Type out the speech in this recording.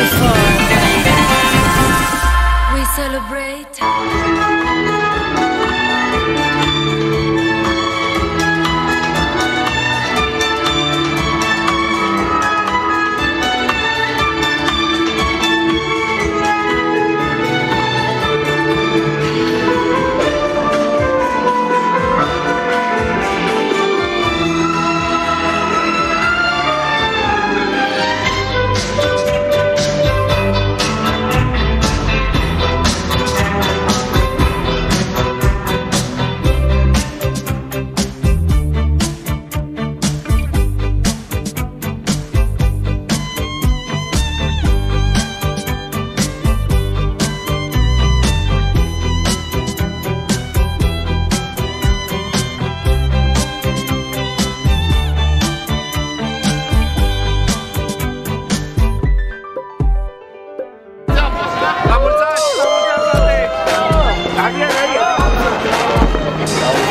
We celebrate. Tchau.